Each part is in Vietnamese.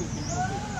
Que you.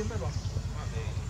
先卖吧。